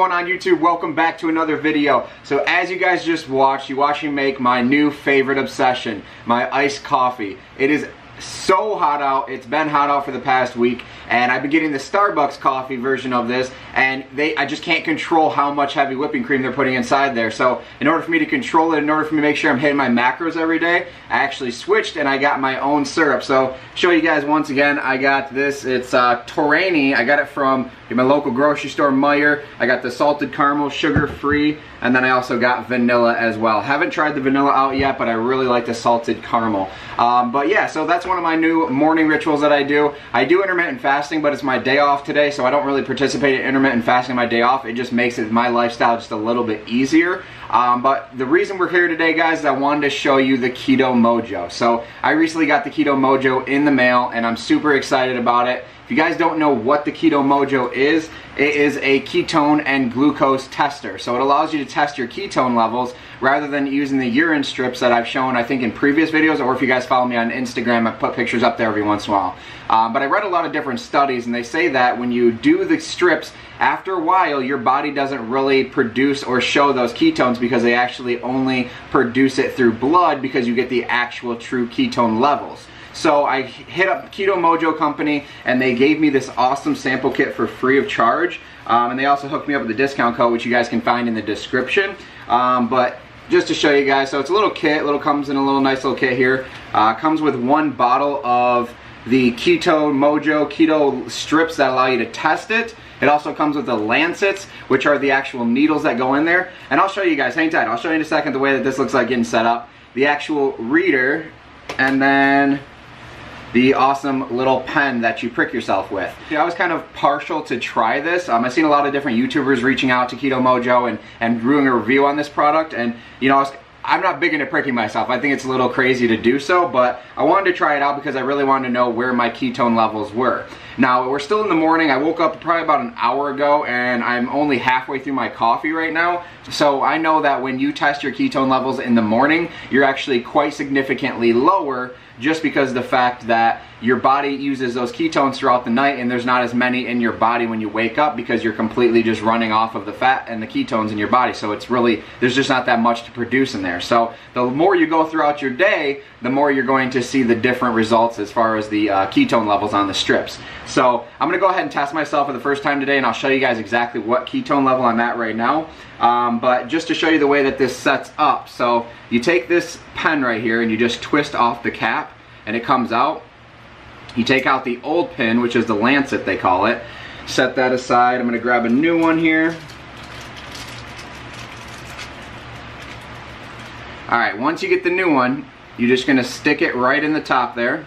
Going on YouTube? Welcome back to another video. So as you guys just watched, you watched me make my new favorite obsession, my iced coffee. It is so hot out. It's been hot out for the past week and I've been getting the Starbucks coffee version of this and they I just can't control how much heavy whipping cream they're putting inside there. So in order for me to control it, in order for me to make sure I'm hitting my macros every day, I actually switched and I got my own syrup. So show you guys once again, I got this. It's uh, Torani. I got it from my local grocery store, Meijer. I got the salted caramel, sugar-free, and then I also got vanilla as well. Haven't tried the vanilla out yet, but I really like the salted caramel. Um, but yeah, so that's one of my new morning rituals that I do. I do intermittent fasting, but it's my day off today, so I don't really participate in intermittent fasting my day off. It just makes it my lifestyle just a little bit easier. Um, but the reason we're here today, guys, is I wanted to show you the Keto Mojo. So I recently got the Keto Mojo in the mail, and I'm super excited about it. If you guys don't know what the Keto Mojo is, it is a ketone and glucose tester. So it allows you to test your ketone levels rather than using the urine strips that I've shown, I think, in previous videos, or if you guys follow me on Instagram, I put pictures up there every once in a while. Um, but I read a lot of different studies, and they say that when you do the strips, after a while, your body doesn't really produce or show those ketones because they actually only produce it through blood because you get the actual true ketone levels. So I hit up Keto Mojo Company and they gave me this awesome sample kit for free of charge. Um, and they also hooked me up with a discount code, which you guys can find in the description. Um, but just to show you guys, so it's a little kit, little comes in a little nice little kit here. Uh, comes with one bottle of the Keto Mojo Keto strips that allow you to test it. It also comes with the lancets, which are the actual needles that go in there. And I'll show you guys, hang tight, I'll show you in a second the way that this looks like getting set up. The actual reader, and then the awesome little pen that you prick yourself with. I was kind of partial to try this. Um, I've seen a lot of different YouTubers reaching out to Keto Mojo and, and doing a review on this product and you know, I was, I'm not big into pricking myself. I think it's a little crazy to do so, but I wanted to try it out because I really wanted to know where my ketone levels were. Now, we're still in the morning. I woke up probably about an hour ago and I'm only halfway through my coffee right now. So I know that when you test your ketone levels in the morning, you're actually quite significantly lower just because the fact that your body uses those ketones throughout the night and there's not as many in your body when you wake up because you're completely just running off of the fat and the ketones in your body. So it's really, there's just not that much to produce in there. So the more you go throughout your day, the more you're going to see the different results as far as the uh, ketone levels on the strips. So I'm gonna go ahead and test myself for the first time today and I'll show you guys exactly what ketone level I'm at right now. Um, but just to show you the way that this sets up. So you take this pen right here and you just twist off the cap and it comes out. You take out the old pin, which is the lancet they call it. Set that aside. I'm gonna grab a new one here. All right, once you get the new one, you're just gonna stick it right in the top there.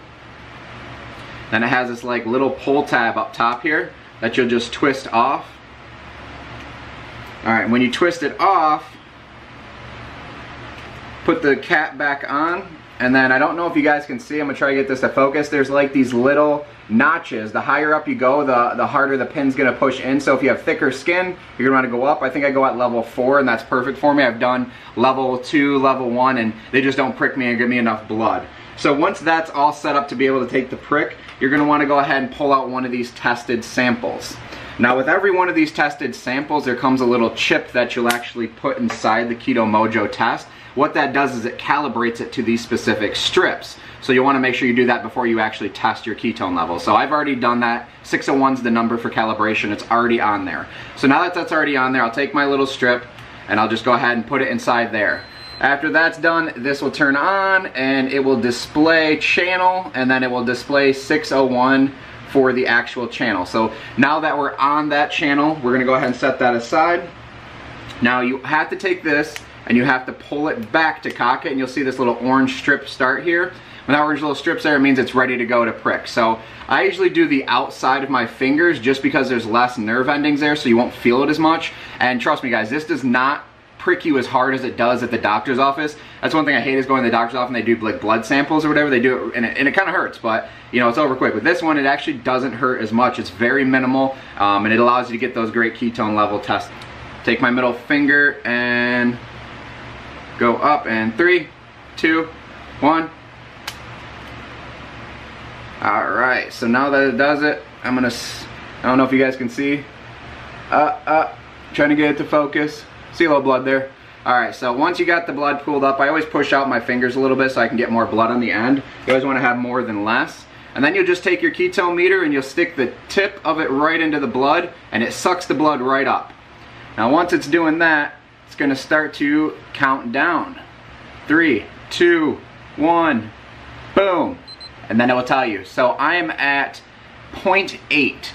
Then it has this like little pull tab up top here that you'll just twist off. All right, when you twist it off, put the cap back on, and then I don't know if you guys can see, I'm gonna try to get this to focus. There's like these little notches. The higher up you go, the, the harder the pin's gonna push in. So if you have thicker skin, you're gonna wanna go up. I think I go at level four and that's perfect for me. I've done level two, level one, and they just don't prick me and give me enough blood. So once that's all set up to be able to take the prick, you're gonna wanna go ahead and pull out one of these tested samples. Now with every one of these tested samples, there comes a little chip that you'll actually put inside the Keto Mojo test. What that does is it calibrates it to these specific strips. So you want to make sure you do that before you actually test your ketone level. So I've already done that. 601 is the number for calibration. It's already on there. So now that that's already on there, I'll take my little strip and I'll just go ahead and put it inside there. After that's done, this will turn on and it will display channel and then it will display 601 for the actual channel. So now that we're on that channel, we're gonna go ahead and set that aside. Now you have to take this and you have to pull it back to cock it and you'll see this little orange strip start here. When that orange little strip's there, it means it's ready to go to prick. So I usually do the outside of my fingers just because there's less nerve endings there so you won't feel it as much. And trust me guys, this does not prick you as hard as it does at the doctor's office. That's one thing I hate is going to the doctor's office and they do like blood samples or whatever. They do it and it, it kind of hurts, but you know, it's over quick. With this one, it actually doesn't hurt as much. It's very minimal um, and it allows you to get those great ketone level tests. Take my middle finger and go up and three, two, one. All right, so now that it does it, I'm gonna, I don't know if you guys can see, uh, uh, Trying to get it to focus. See a little blood there? Alright, so once you got the blood pooled up, I always push out my fingers a little bit so I can get more blood on the end. You always want to have more than less. And then you'll just take your ketone meter and you'll stick the tip of it right into the blood and it sucks the blood right up. Now once it's doing that, it's going to start to count down. Three, two, one, boom. And then it will tell you. So I am at 0.8.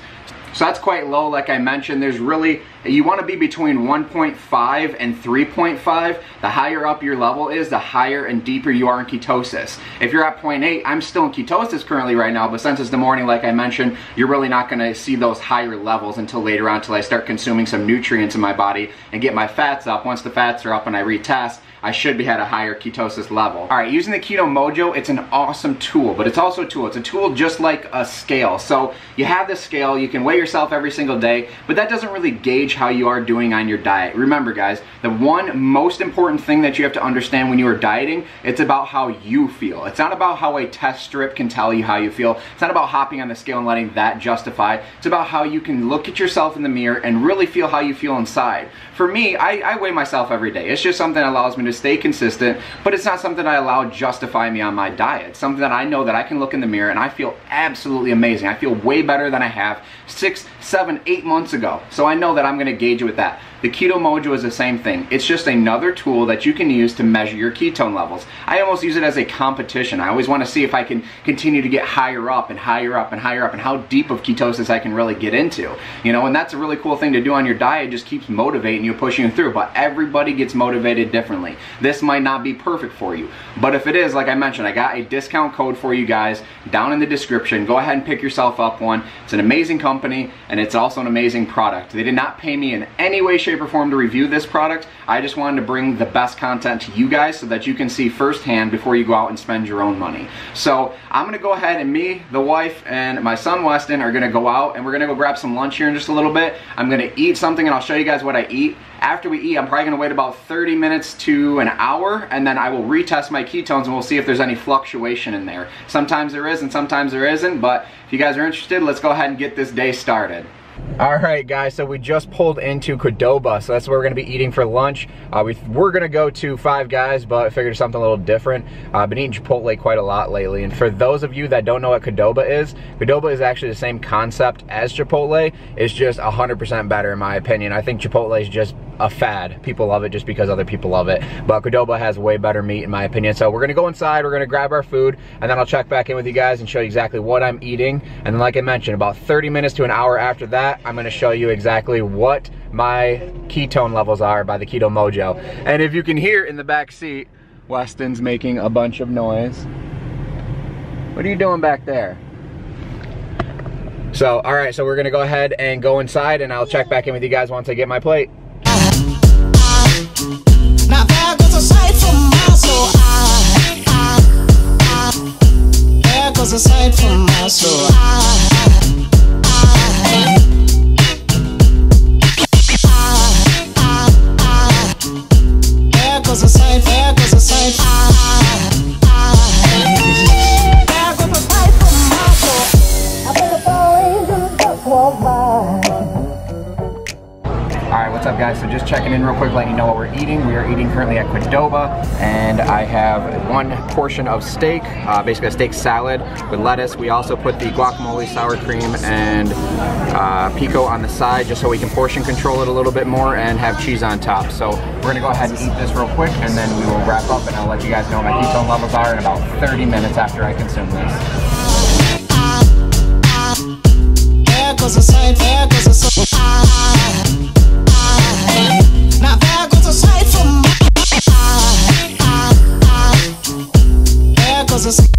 So that's quite low, like I mentioned. There's really, you want to be between 1.5 and 3.5. The higher up your level is, the higher and deeper you are in ketosis. If you're at 0.8, I'm still in ketosis currently right now, but since it's the morning, like I mentioned, you're really not going to see those higher levels until later on, until I start consuming some nutrients in my body and get my fats up. Once the fats are up and I retest, I should be at a higher ketosis level. All right, using the Keto Mojo, it's an awesome tool, but it's also a tool. It's a tool just like a scale. So you have this scale, you can weigh yourself every single day, but that doesn't really gauge how you are doing on your diet. Remember guys, the one most important thing that you have to understand when you are dieting, it's about how you feel. It's not about how a test strip can tell you how you feel. It's not about hopping on the scale and letting that justify. It's about how you can look at yourself in the mirror and really feel how you feel inside. For me, I, I weigh myself every day. It's just something that allows me to stay consistent, but it's not something I allow justify me on my diet. It's something that I know that I can look in the mirror and I feel absolutely amazing. I feel way better than I have six, seven, eight months ago. So I know that I'm gonna gauge it with that. The Keto Mojo is the same thing. It's just another tool that you can use to measure your ketone levels. I almost use it as a competition. I always want to see if I can continue to get higher up and higher up and higher up and how deep of ketosis I can really get into. You know, and that's a really cool thing to do on your diet. It just keeps motivating you, pushing you through. But everybody gets motivated differently. This might not be perfect for you. But if it is, like I mentioned, I got a discount code for you guys down in the description. Go ahead and pick yourself up one. It's an amazing company and it's also an amazing product. They did not pay me in any way, shape, or form to review this product. I just wanted to bring the best content to you guys so that you can see firsthand before you go out and spend your own money. So I'm gonna go ahead and me, the wife, and my son Weston are gonna go out and we're gonna go grab some lunch here in just a little bit. I'm gonna eat something and I'll show you guys what I eat. After we eat, I'm probably gonna wait about 30 minutes to an hour and then I will retest my ketones and we'll see if there's any fluctuation in there. Sometimes there is and sometimes there isn't, but if you guys are interested, let's go ahead and get this day started. All right, guys, so we just pulled into Qdoba, so that's where we're gonna be eating for lunch. Uh, we were gonna go to Five Guys, but I figured something a little different. Uh, I've been eating Chipotle quite a lot lately, and for those of you that don't know what Qdoba is, Qdoba is actually the same concept as Chipotle. It's just 100% better in my opinion. I think Chipotle is just a fad. People love it just because other people love it. But Qdoba has way better meat in my opinion. So we're gonna go inside, we're gonna grab our food, and then I'll check back in with you guys and show you exactly what I'm eating. And then like I mentioned, about 30 minutes to an hour after that, I'm gonna show you exactly what my ketone levels are by the Keto Mojo. And if you can hear in the back seat, Weston's making a bunch of noise. What are you doing back there? So, all right, so we're gonna go ahead and go inside and I'll check back in with you guys once I get my plate. Now there goes a from my soul. There goes a sight, there goes a So just checking in real quick, letting you know what we're eating. We are eating currently at Qdoba, and I have one portion of steak, uh, basically a steak salad with lettuce. We also put the guacamole, sour cream, and uh, pico on the side just so we can portion control it a little bit more and have cheese on top. So we're gonna go ahead and eat this real quick, and then we will wrap up, and I'll let you guys know my ketone levels are in about 30 minutes after I consume this. There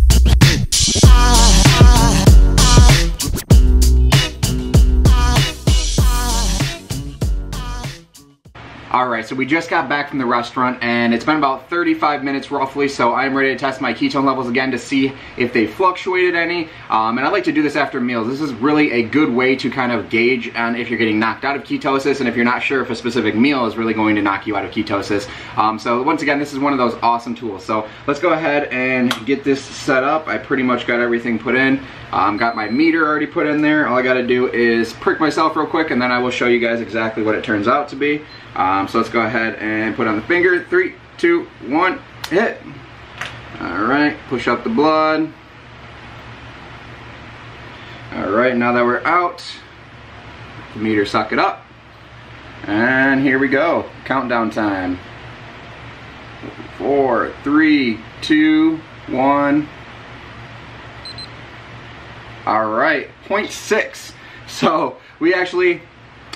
So we just got back from the restaurant and it's been about 35 minutes roughly, so I'm ready to test my ketone levels again to see if they fluctuated any. Um, and I like to do this after meals. This is really a good way to kind of gauge on if you're getting knocked out of ketosis and if you're not sure if a specific meal is really going to knock you out of ketosis. Um, so once again, this is one of those awesome tools. So let's go ahead and get this set up. I pretty much got everything put in. Um, got my meter already put in there. All I gotta do is prick myself real quick and then I will show you guys exactly what it turns out to be. Um, so let's go ahead and put on the finger. Three, two, one, hit. All right, push up the blood. All right, now that we're out, the meter suck it up. And here we go, countdown time. Four, three, two, one. All right, 0.6. So we actually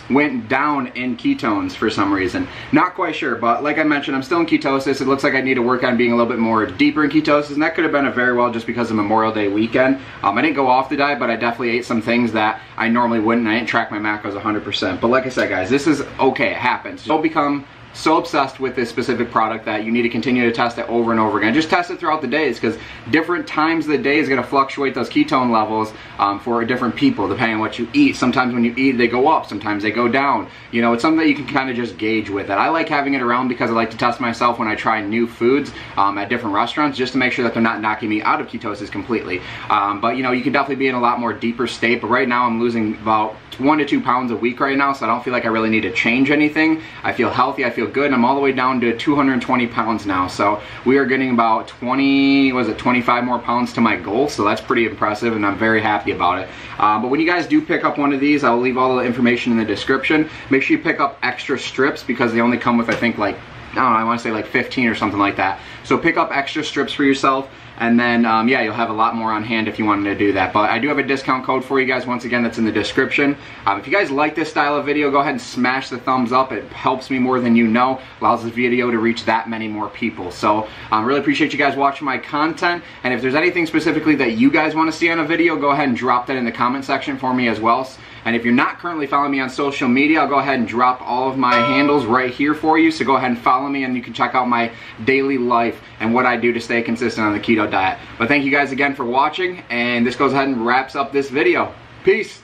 went down in ketones for some reason. Not quite sure, but like I mentioned, I'm still in ketosis. It looks like I need to work on being a little bit more deeper in ketosis, and that could have been a very well just because of Memorial Day weekend. Um, I didn't go off the diet, but I definitely ate some things that I normally wouldn't. I didn't track my macros 100%. But like I said, guys, this is okay. It happens. Don't become so obsessed with this specific product that you need to continue to test it over and over again. Just test it throughout the days because different times of the day is going to fluctuate those ketone levels um, for different people depending on what you eat. Sometimes when you eat they go up, sometimes they go down. You know, it's something that you can kind of just gauge with it. I like having it around because I like to test myself when I try new foods um, at different restaurants just to make sure that they're not knocking me out of ketosis completely. Um, but you know, you can definitely be in a lot more deeper state. But right now I'm losing about one to two pounds a week right now, so I don't feel like I really need to change anything. I feel healthy, I feel good, and I'm all the way down to 220 pounds now. So we are getting about 20, was it 25 more pounds to my goal, so that's pretty impressive, and I'm very happy about it. Uh, but when you guys do pick up one of these, I'll leave all the information in the description. Make sure you pick up extra strips because they only come with, I think, like I don't know, I want to say like 15 or something like that. So pick up extra strips for yourself. And then, um, yeah, you'll have a lot more on hand if you wanted to do that. But I do have a discount code for you guys, once again, that's in the description. Um, if you guys like this style of video, go ahead and smash the thumbs up. It helps me more than you know, allows this video to reach that many more people. So I um, really appreciate you guys watching my content. And if there's anything specifically that you guys want to see on a video, go ahead and drop that in the comment section for me as well. And if you're not currently following me on social media, I'll go ahead and drop all of my handles right here for you. So go ahead and follow me and you can check out my daily life and what I do to stay consistent on the keto diet. But thank you guys again for watching and this goes ahead and wraps up this video. Peace.